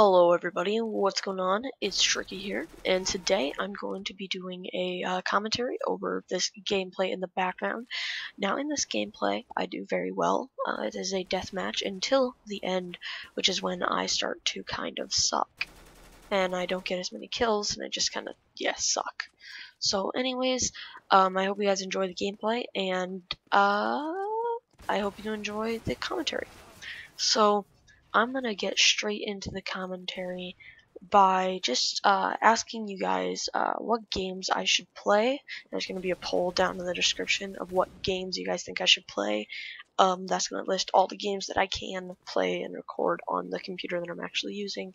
Hello everybody, what's going on? It's Trikkie here, and today I'm going to be doing a uh, commentary over this gameplay in the background. Now in this gameplay, I do very well. Uh, it is a deathmatch until the end, which is when I start to kind of suck. And I don't get as many kills, and I just kind of, yeah, suck. So anyways, um, I hope you guys enjoy the gameplay, and uh, I hope you enjoy the commentary. So, I'm gonna get straight into the commentary by just uh, asking you guys uh, what games I should play. There's gonna be a poll down in the description of what games you guys think I should play. Um, that's gonna list all the games that I can play and record on the computer that I'm actually using.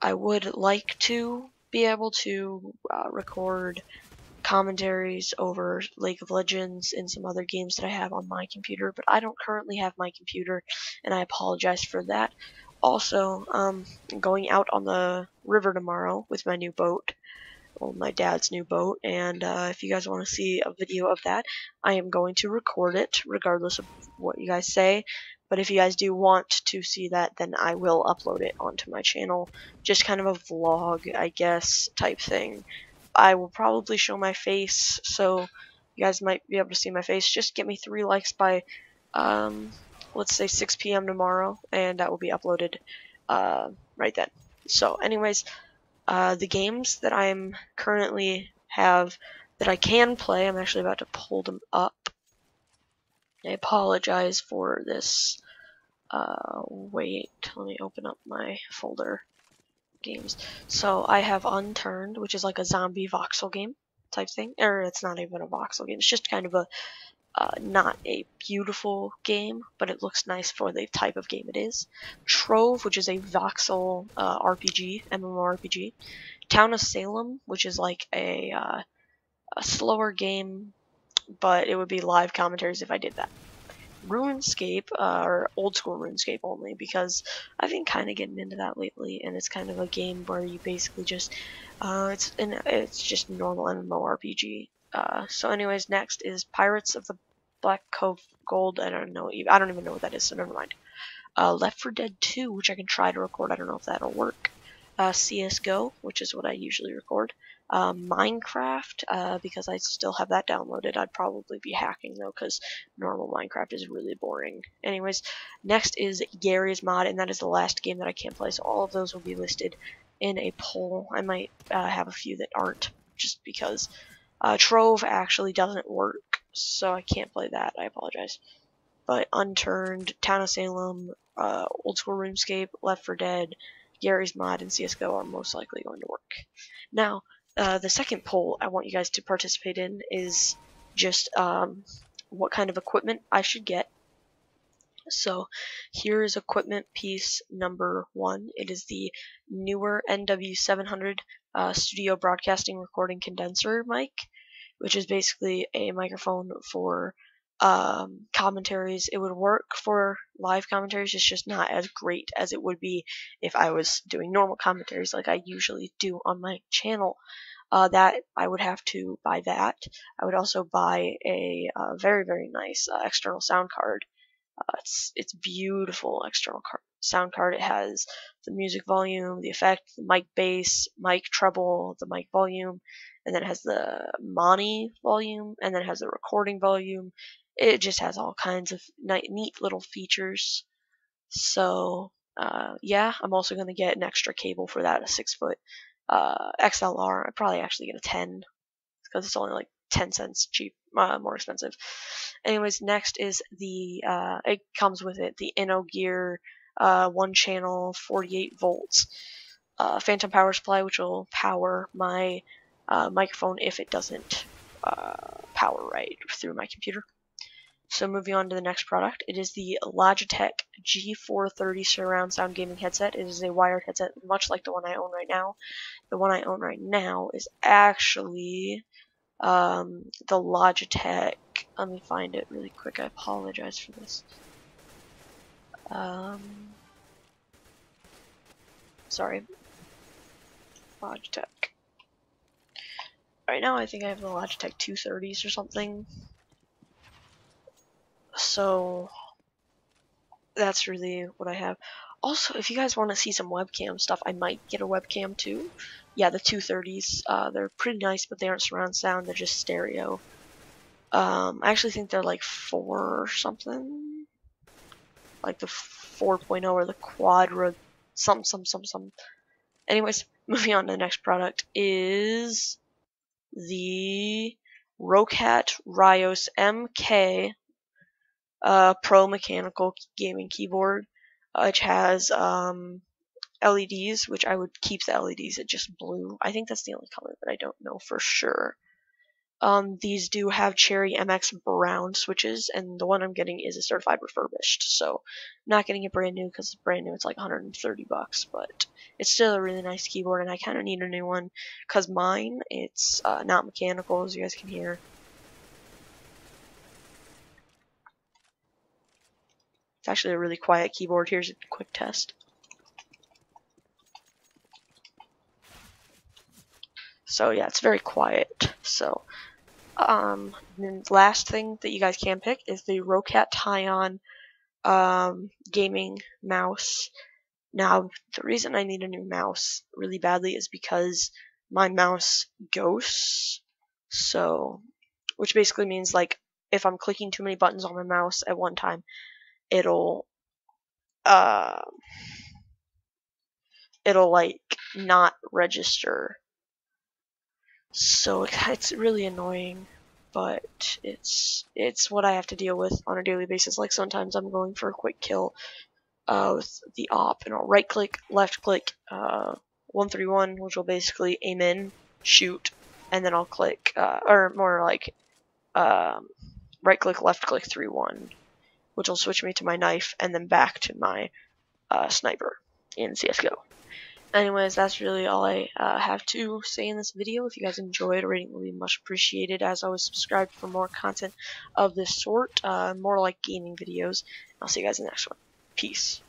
I would like to be able to uh, record commentaries over League of Legends and some other games that I have on my computer, but I don't currently have my computer, and I apologize for that. Also, um, going out on the river tomorrow with my new boat, well, my dad's new boat, and uh, if you guys want to see a video of that, I am going to record it, regardless of what you guys say. But if you guys do want to see that, then I will upload it onto my channel. Just kind of a vlog, I guess, type thing. I will probably show my face, so you guys might be able to see my face. Just get me three likes by, um, let's say 6 p.m. tomorrow, and that will be uploaded uh, right then. So, anyways, uh, the games that I'm currently have that I can play, I'm actually about to pull them up. I apologize for this. Uh, wait, let me open up my folder games. So I have Unturned, which is like a zombie voxel game type thing. Or it's not even a voxel game. It's just kind of a uh, not a beautiful game, but it looks nice for the type of game it is. Trove, which is a voxel uh, RPG, MMORPG. Town of Salem, which is like a, uh, a slower game, but it would be live commentaries if I did that. RuneScape, uh, or old school RuneScape only, because I've been kind of getting into that lately, and it's kind of a game where you basically just, uh, it's an, it's just normal MMORPG. Uh, so anyways, next is Pirates of the Black Cove Gold. I don't know, I don't even know what that is, so never mind. Uh, Left 4 Dead 2, which I can try to record. I don't know if that'll work. Uh, CS:GO, which is what I usually record. Um, Minecraft, uh, because I still have that downloaded. I'd probably be hacking though, because normal Minecraft is really boring. Anyways, next is Garry's Mod, and that is the last game that I can play. So all of those will be listed in a poll. I might uh, have a few that aren't, just because uh, Trove actually doesn't work, so I can't play that. I apologize. But Unturned, Town of Salem, uh, Old School RuneScape, Left 4 Dead, Garry's Mod, and CSGO are most likely going to work. Now, uh, the second poll I want you guys to participate in is just um, what kind of equipment I should get. So here is equipment piece number one. It is the Neewer NW700 uh, studio broadcasting recording condenser mic, which is basically a microphone for um, commentaries. It would work for live commentaries. It's just not as great as it would be if I was doing normal commentaries like I usually do on my channel. Uh, that I would have to buy that. I would also buy a uh, very very nice uh, external sound card. Uh, it's it's beautiful external car- sound card. It has the music volume, the effect, the mic bass, mic treble, the mic volume, and then it has the Moni volume, and then it has the recording volume, it just has all kinds of neat little features. So uh, yeah, I'm also gonna get an extra cable for that, a six foot uh, XLR. I'd probably actually get a 10 because it's only like 10 cents cheap, uh, more expensive. Anyways, next is the uh, it comes with it the InnoGear uh, one channel 48 volts uh, phantom power supply, which will power my uh, microphone if it doesn't power right through my computer. So moving on to the next product, it is the Logitech G430 surround sound gaming headset. It is a wired headset, much like the one I own right now. The one I own right now is actually um, the Logitech. Let me find it really quick. I apologize for this. Um, sorry. Logitech. Right now I think I have the Logitech 230s or something so that's really what I have. also, if you guys want to see some webcam stuff, I might get a webcam too. Yeah, the 230s, uh, they're pretty nice, but they aren't surround sound, they're just stereo. Um, I actually think they're like 4 or something. Like the 4.0 or the Quadra, some, some, some, some. Anyways, moving on to the next product is the Roccat Ryos MK uh, Pro Mechanical Gaming Keyboard, which has um, LEDs, which I would keep the LEDs at just blue. I think that's the only color, but I don't know for sure. Um, these do have Cherry MX brown switches, and the one I'm getting is a certified refurbished. So, I'm not getting it brand new because it's brand new. It's like 130 bucks, but it's still a really nice keyboard, and I kind of need a new one because mine it's uh, not mechanical, as you guys can hear. It's actually a really quiet keyboard. Here's a quick test. So yeah, it's very quiet. So um, the last thing that you guys can pick is the Roccat Tyon um, gaming mouse. Now, the reason I need a new mouse really badly is because my mouse ghosts. So, which basically means like if I'm clicking too many buttons on my mouse at one time, it'll uh, it'll like not register so it's really annoying, but it's it's what I have to deal with on a daily basis. Like sometimes I'm going for a quick kill uh, with the AWP, and I'll right click, left click, uh, 131, which will basically aim in, shoot, and then I'll click, uh, or more like um, right click, left click, 3 1, which will switch me to my knife and then back to my uh, sniper in CSGO anyways, that's really all I uh, have to say in this video. If you guys enjoyed, a rating will be much appreciated. As always, subscribe for more content of this sort, uh, more like gaming videos. I'll see you guys in the next one. Peace.